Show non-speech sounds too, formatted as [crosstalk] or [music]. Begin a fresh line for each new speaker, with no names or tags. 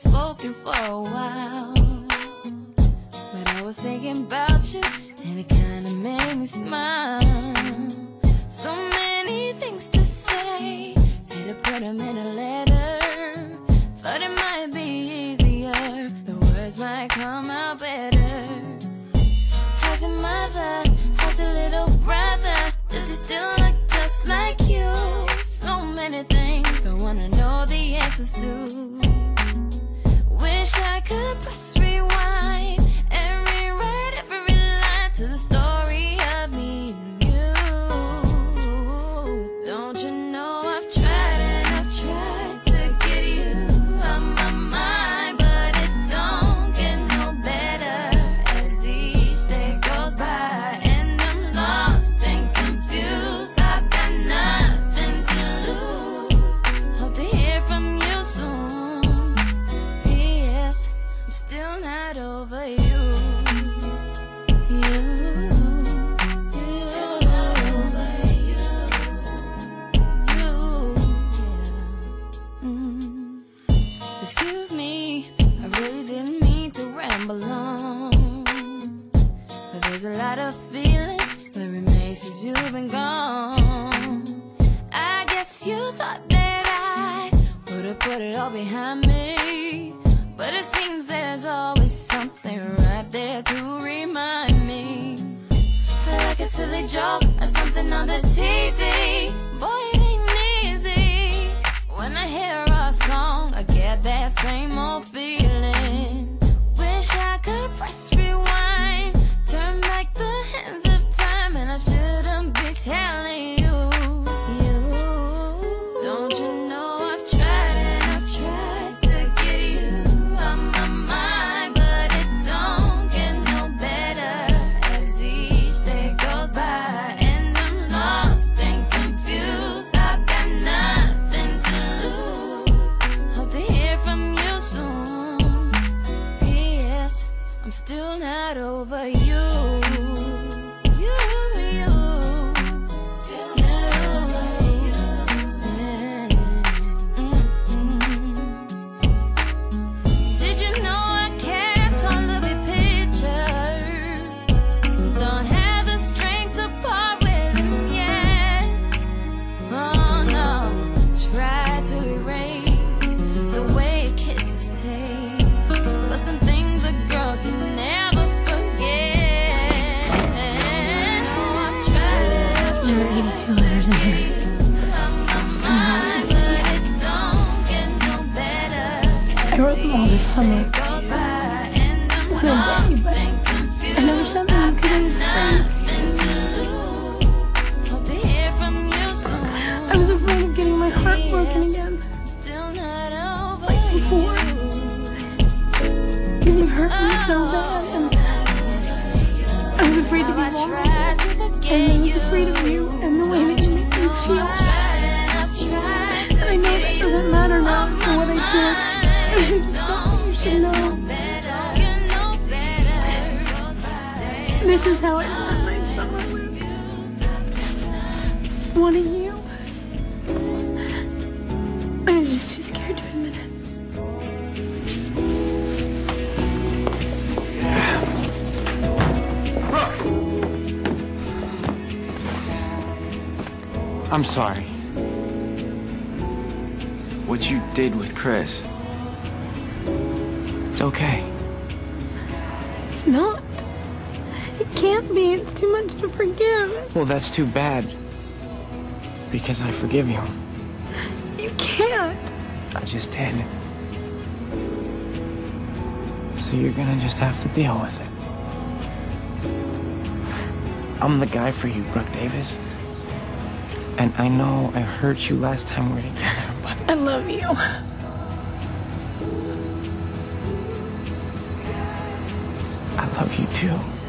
spoken for a while. But I was thinking about you, and it kinda made me smile. So many things to say, had to put them in a letter. Thought it might be easier, the words might come out better. How's your mother? How's your little brother? Does he still look just like you? So many things I wanna know the answers to. Wish I could press rewind Excuse me, I really didn't mean to ramble on. But there's a lot of feelings that remain since you've been gone. I guess you thought that I would have put it all behind me. But it seems there's always something right there to remind me. Like a silly joke or something on the TV. Boy, it ain't easy. When I hear same over you. 82 letters in here. I wrote them all this summer. One a day, but I never sent them because I was afraid. I was afraid
of getting my heart broken again.
Like before.
Because you hurt me so bad.
And I was afraid to be. And I was afraid of you This is how I spent my summer with.
Wanting you. I was just too scared to admit it. Brooke.
I'm sorry. What you did with Chris. It's okay.
It's not. It can't be. It's too much to forgive.
Well, that's too bad. Because I forgive you.
You can't.
I just did. So you're gonna just have to deal with it. I'm the guy for you, Brooke Davis. And I know I hurt you last time we were together, [laughs] but
I love you.
I love you too.